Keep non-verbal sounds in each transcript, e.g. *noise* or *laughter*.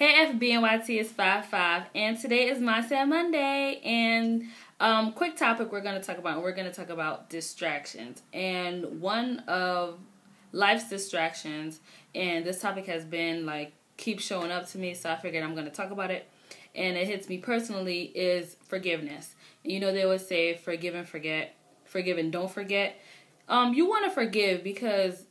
Hey FBNYT is 55 and today is Mindset Monday and um quick topic we're going to talk about we're going to talk about distractions and one of life's distractions and this topic has been like keep showing up to me so I figured I'm going to talk about it and it hits me personally is forgiveness. You know they would say forgive and forget, forgive and don't forget. Um you want to forgive because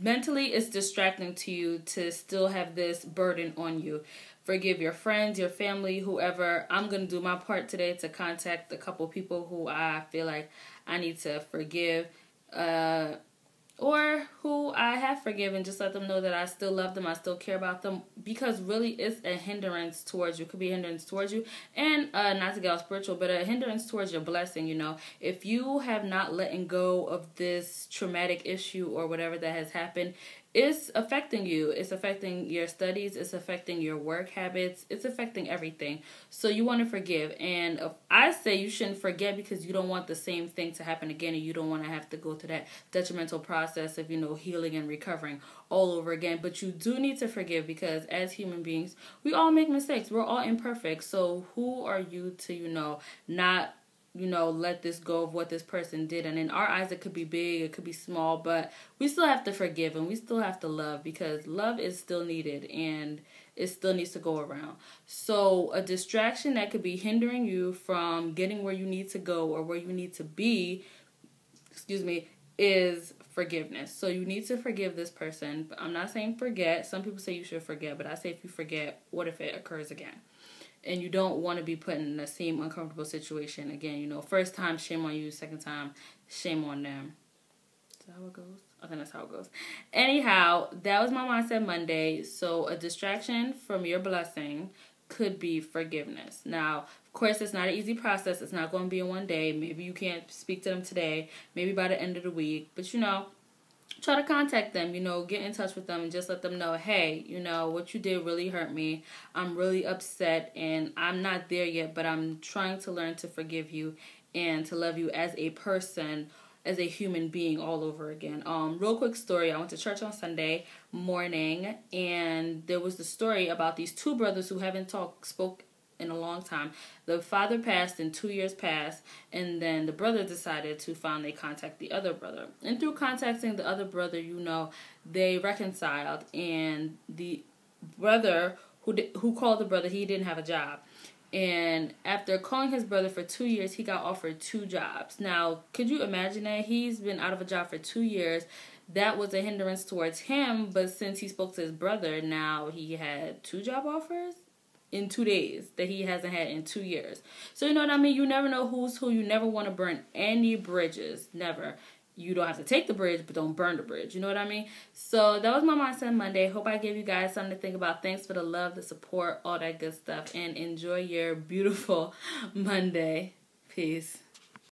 mentally it's distracting to you to still have this burden on you. Forgive your friends your family whoever. I'm to do my part today to contact a couple people who i feel like i need to forgive. Uh or who I have forgiven, just let them know that I still love them, I still care about them, because really it's a hindrance towards you. It could be a hindrance towards you, and uh, not to get all spiritual, but a hindrance towards your blessing. You know, if you have not letting go of this traumatic issue or whatever that has happened, it's affecting you. It's affecting your studies. It's affecting your work habits. It's affecting everything. So you want to forgive. And I say you shouldn't forget because you don't want the same thing to happen again and you don't want to have to go through that detrimental process of, you know, healing and recovering all over again. But you do need to forgive because as human beings, we all make mistakes. We're all imperfect. So who are you to, you know, not you know, let this go of what this person did. And in our eyes, it could be big, it could be small, but we still have to forgive and we still have to love because love is still needed and it still needs to go around. So, a distraction that could be hindering you from getting where you need to go or where you need to be, excuse me, is forgiveness. So, you need to forgive this person. I'm not saying forget. Some people say you should forget, but I say if you forget, what if it occurs again? and you don't want to be put in the same uncomfortable situation again. You know, first time, shame on you. Second time, shame on them. Is that how it goes? I think that's how it goes. Anyhow, that was my mindset Monday. So a distraction from your blessing could be forgiveness. Now, of course, it's not an easy process. It's not going to be in one day. Maybe you can't speak to them today. Maybe by the end of the week. But you know, try to contact them, you know, get in touch with them and just let them know, hey, you know, what you did really hurt me. I'm really upset and I'm not there yet, but I'm trying to learn to forgive you and to love you as a person, as a human being all over again. Um, real quick story. I went to church on Sunday morning and there was the story about these two brothers who haven't talked spoke in a long time. The father passed and two years passed, and then the brother decided to finally contact the other brother. And through contacting the other brother, you know, they reconciled, and the brother who who called the brother, he didn't have a job. And after calling his brother for two years, he got offered two jobs. Now, could you imagine that? He's been out of a job for two years. That was a hindrance towards him, but since he spoke to his brother, now he had two job offers in two days that he hasn't had in two years. So you know what I mean? You never know who's who. You never want to burn any bridges. Never. You don't have to take the bridge, but don't burn the bridge. You know what I mean? So that was my mindset Monday. Hope I gave you guys something to think about. Thanks for the love, the support, all that good stuff, and enjoy your beautiful *laughs* Monday. Peace.